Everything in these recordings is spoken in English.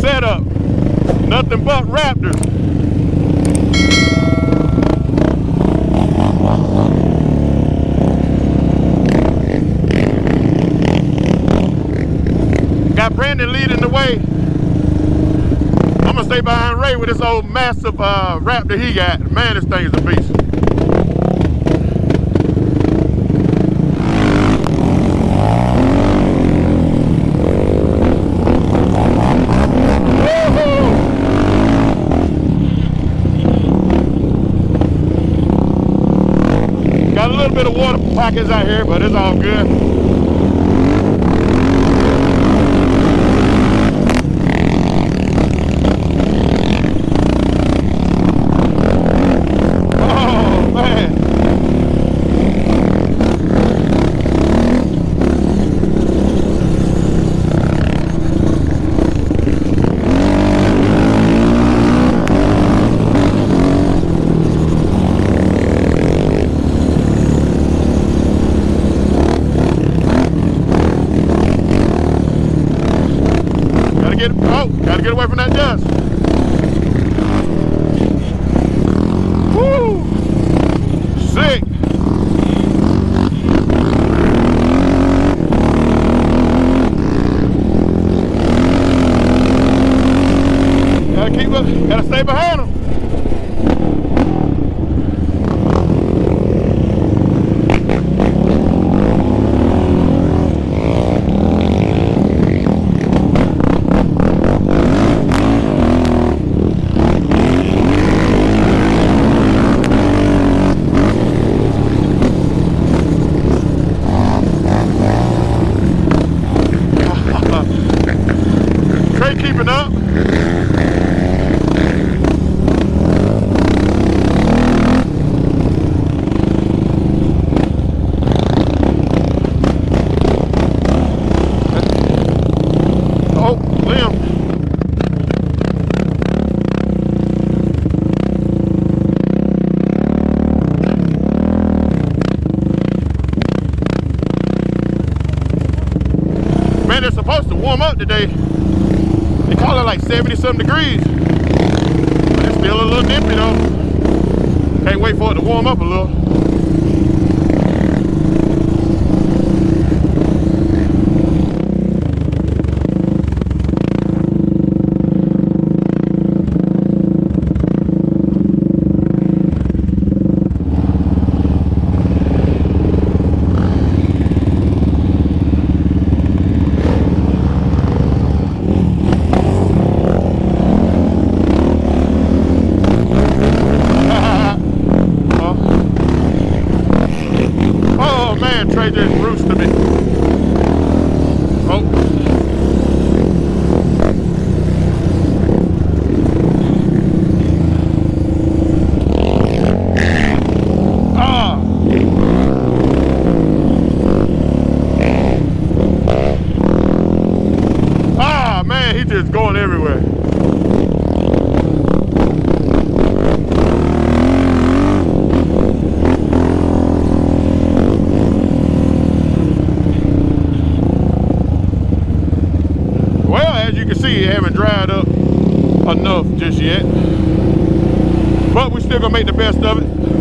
setup. Nothing but Raptors. Got Brandon leading the way. I'm gonna stay behind Ray with this old massive uh, Raptor he got. Man, this thing is a beast. Got a little bit of water pockets out here, but it's all good. Oh man. Gotta get oh, gotta get away from that dust. Woo! Sick. Gotta keep up, gotta stay behind them. Keeping up. Oh, Liam. Man, they're supposed to warm up today. They call it like 70 some degrees. But it's still a little nippy though. Can't wait for it to warm up a little. Oh man, Trey just roosted me. Oh. Ah. Ah man, he just going everywhere. Well, as you can see, it haven't dried up enough just yet. But we still gonna make the best of it.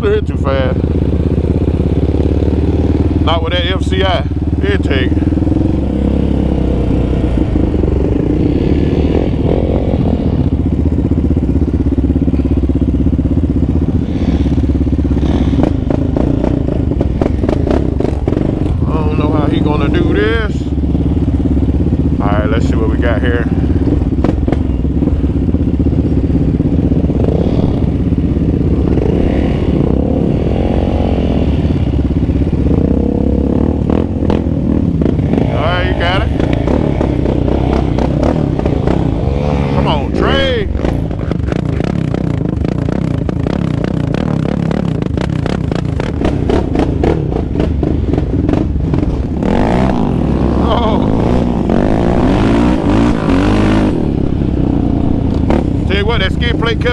too fast. Not with that FCI. intake.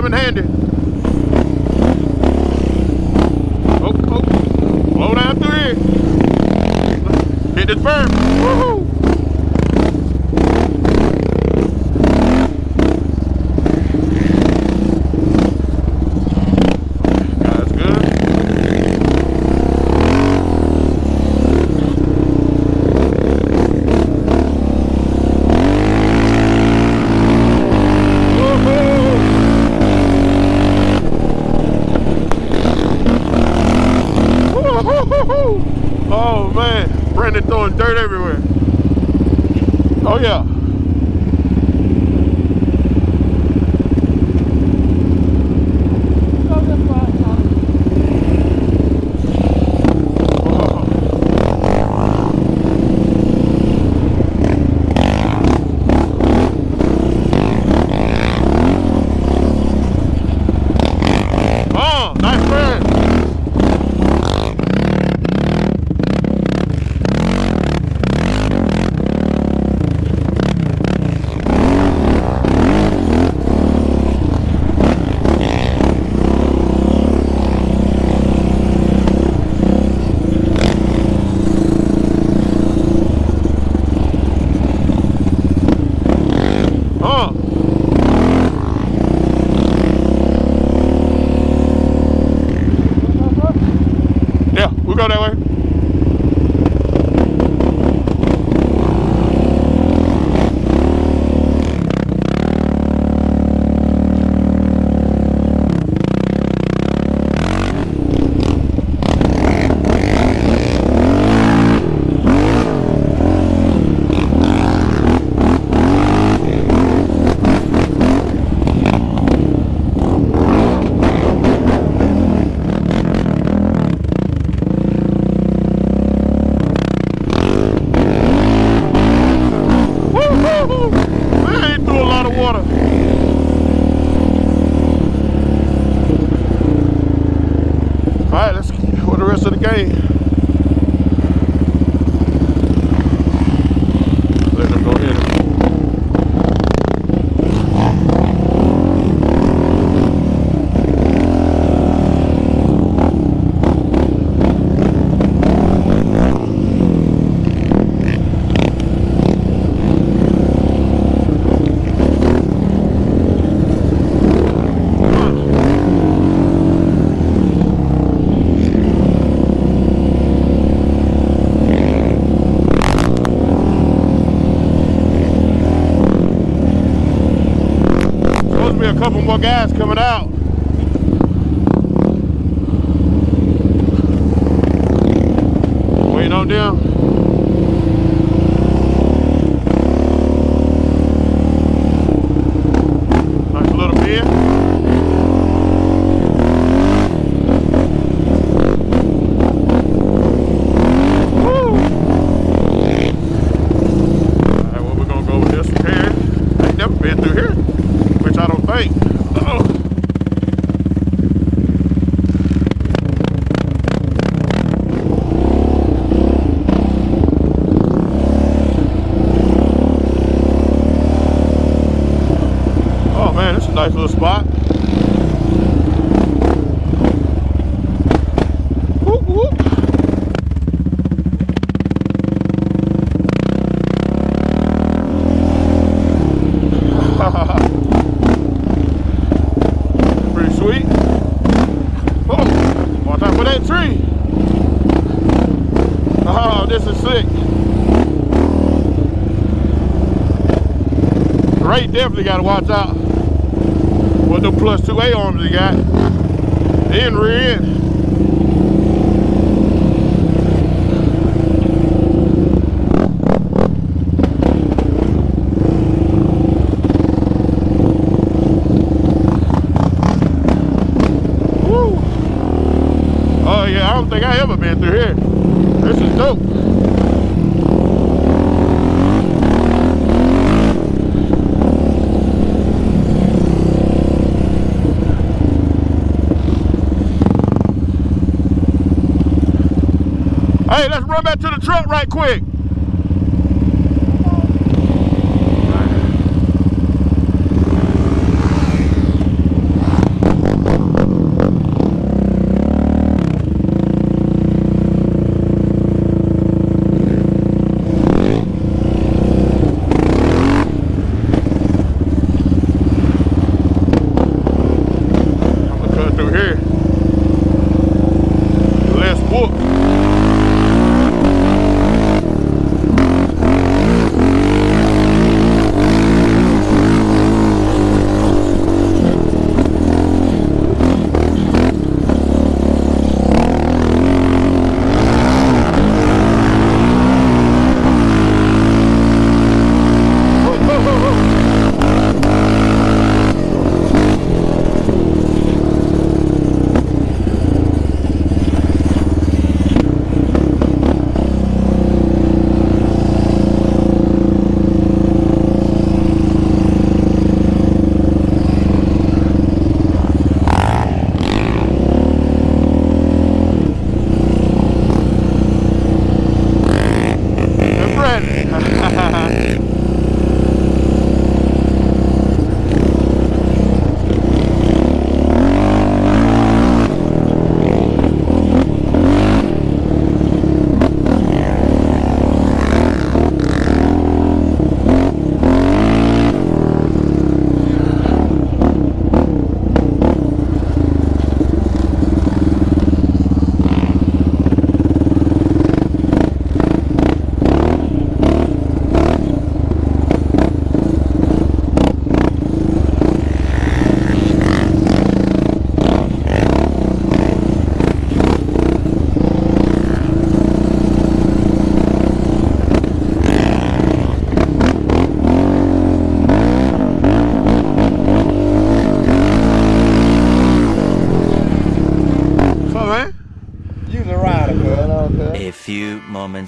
seven-handed. Oh, oh, blow down through here. Hit this berm. and throwing dirt everywhere. Oh yeah. go that way. on down. nice little spot. Whoop, whoop. Pretty sweet. Oh, for that tree. Oh, this is sick. Ray definitely got to watch out. What the plus two A arms he got. In red. Woo. Oh yeah, I don't think I ever been through here. This is dope. Hey, let's run back to the truck right quick.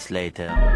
Later.